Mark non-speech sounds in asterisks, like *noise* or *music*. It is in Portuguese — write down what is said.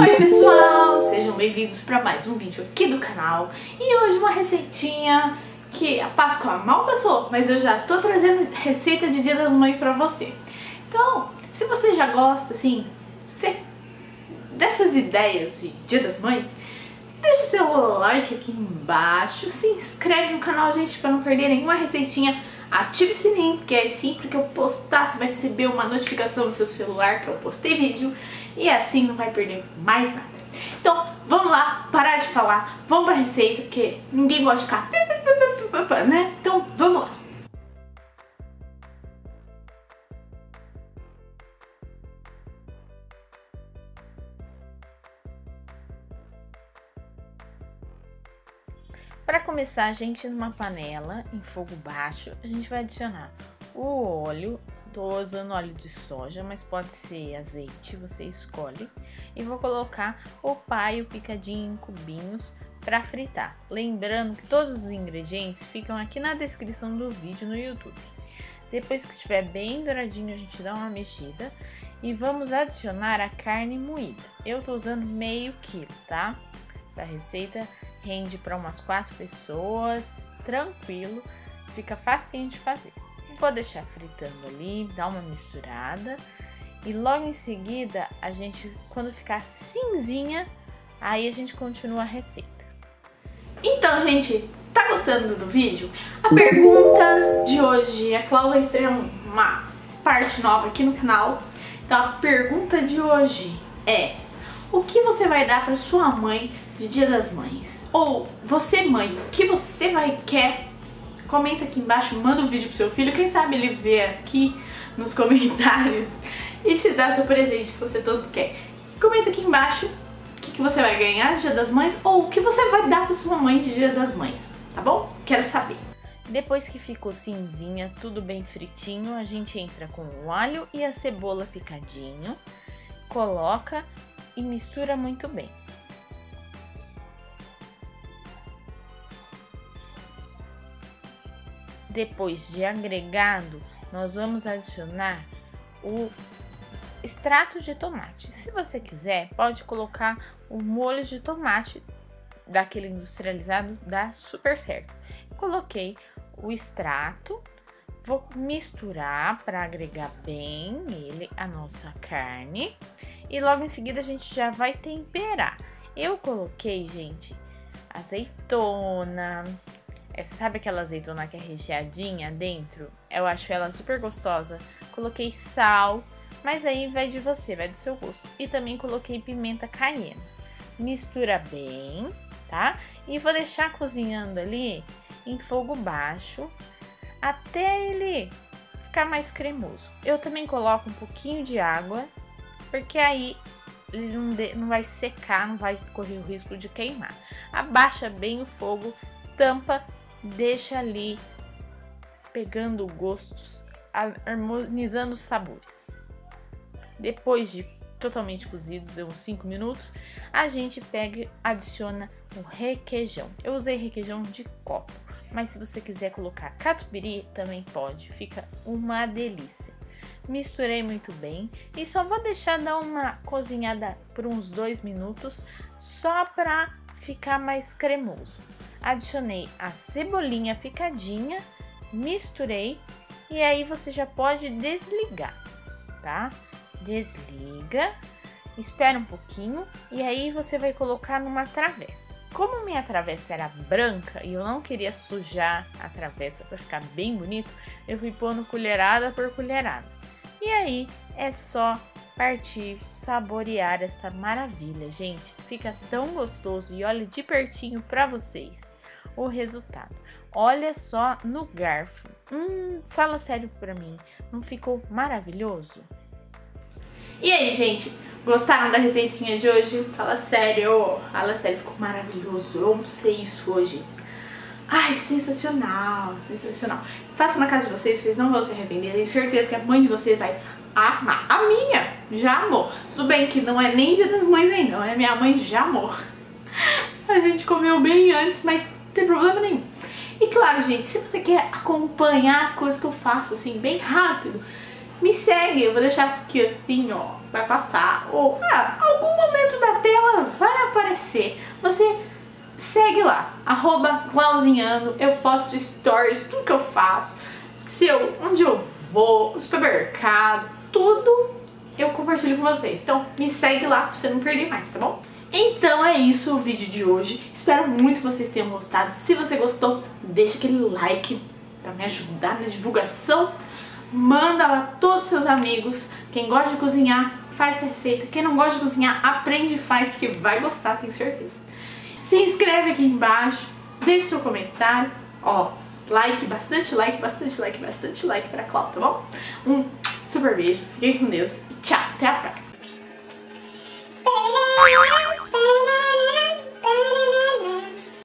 Oi pessoal, sejam bem-vindos para mais um vídeo aqui do canal e hoje uma receitinha que a Páscoa mal passou, mas eu já tô trazendo receita de Dia das Mães para você. Então, se você já gosta assim dessas ideias de Dia das Mães, deixa o seu like aqui embaixo, se inscreve no canal, gente, para não perder nenhuma receitinha ative o sininho, porque é sempre que eu postar você vai receber uma notificação no seu celular que eu postei vídeo e assim não vai perder mais nada. Então, vamos lá, parar de falar, vamos pra receita, porque ninguém gosta de ficar, *laughs* né? Então, vamos lá. Para começar, a gente numa panela em fogo baixo, a gente vai adicionar o óleo. Tô usando óleo de soja, mas pode ser azeite, você escolhe. E vou colocar o paio picadinho em cubinhos para fritar. Lembrando que todos os ingredientes ficam aqui na descrição do vídeo no YouTube. Depois que estiver bem douradinho, a gente dá uma mexida e vamos adicionar a carne moída. Eu tô usando meio quilo, tá? Essa receita rende para umas quatro pessoas, tranquilo, fica facinho de fazer. Vou deixar fritando ali, dar uma misturada e logo em seguida a gente, quando ficar cinzinha, aí a gente continua a receita. Então, gente, tá gostando do vídeo? A pergunta de hoje, a Cláudia estreia uma parte nova aqui no canal. Então, a pergunta de hoje é: o que você vai dar para sua mãe de Dia das Mães? Ou você, mãe, o que você vai quer? Comenta aqui embaixo, manda um vídeo pro seu filho, quem sabe ele vê aqui nos comentários *laughs* e te dá seu presente que você tanto quer. Comenta aqui embaixo o que, que você vai ganhar Dia das Mães ou o que você vai dar pra sua mãe de Dia das Mães, tá bom? Quero saber. Depois que ficou cinzinha, tudo bem fritinho, a gente entra com o alho e a cebola picadinho, coloca e mistura muito bem. Depois de agregado, nós vamos adicionar o extrato de tomate. Se você quiser, pode colocar o molho de tomate daquele industrializado, dá super certo. Coloquei o extrato, vou misturar para agregar bem ele a nossa carne e logo em seguida a gente já vai temperar. Eu coloquei, gente, azeitona, essa, sabe aquela azeitona que é recheadinha dentro? Eu acho ela super gostosa. Coloquei sal, mas aí vai de você, vai do seu gosto. E também coloquei pimenta cayenne. Mistura bem, tá? E vou deixar cozinhando ali em fogo baixo até ele ficar mais cremoso. Eu também coloco um pouquinho de água, porque aí ele não, de, não vai secar, não vai correr o risco de queimar. Abaixa bem o fogo, tampa deixa ali pegando gostos, harmonizando os sabores. Depois de totalmente cozido, deu uns 5 minutos, a gente pega adiciona o requeijão. Eu usei requeijão de copo, mas se você quiser colocar catupiry também pode, fica uma delícia. Misturei muito bem e só vou deixar dar uma cozinhada por uns 2 minutos só para ficar mais cremoso. Adicionei a cebolinha picadinha, misturei e aí você já pode desligar, tá? Desliga, espera um pouquinho e aí você vai colocar numa travessa. Como minha travessa era branca e eu não queria sujar a travessa para ficar bem bonito, eu fui pondo colherada por colherada. E aí é só partir saborear essa maravilha, gente. Fica tão gostoso e olha de pertinho para vocês o resultado. Olha só no garfo. Hum, fala sério para mim, não ficou maravilhoso? E aí, gente? Gostaram da receitinha de hoje? Fala sério, fala sério, ficou maravilhoso. Eu almocei isso hoje. Ai, sensacional, sensacional. Faça na casa de vocês, vocês não vão se arrepender. Tenho certeza que a mãe de vocês vai amar. A minha já amou. Tudo bem que não é nem dia das mães ainda, a minha mãe já amou. A gente comeu bem antes, mas não tem problema nenhum. E claro, gente, se você quer acompanhar as coisas que eu faço, assim, bem rápido, me segue. Eu vou deixar aqui assim, ó, vai passar. Ou, ah, algum momento da tela arroba Clauzinhando, eu posto stories, tudo que eu faço, se eu, onde eu vou, supermercado, tudo eu compartilho com vocês. Então me segue lá pra você não perder mais, tá bom? Então é isso o vídeo de hoje. Espero muito que vocês tenham gostado. Se você gostou, deixa aquele like pra me ajudar na divulgação. Manda lá todos os seus amigos. Quem gosta de cozinhar, faz essa receita. Quem não gosta de cozinhar, aprende e faz, porque vai gostar, tenho certeza. Se inscreve aqui embaixo, deixe seu comentário. Ó, like, bastante like, bastante like, bastante like pra Cláudia, tá bom? Um super beijo, fiquem com Deus e tchau, até a próxima.